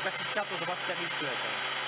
zgasić światło, zobaczcie jak liście lecą.